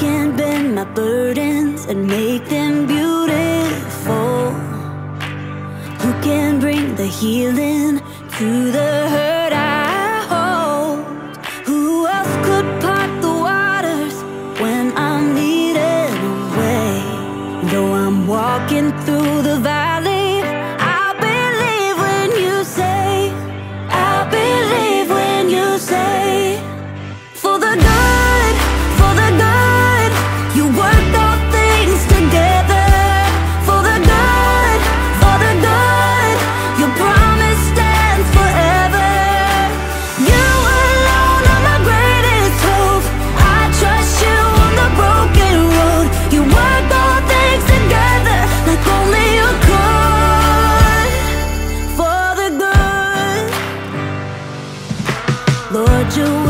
can bend my burdens and make them beautiful. You can bring the healing to the do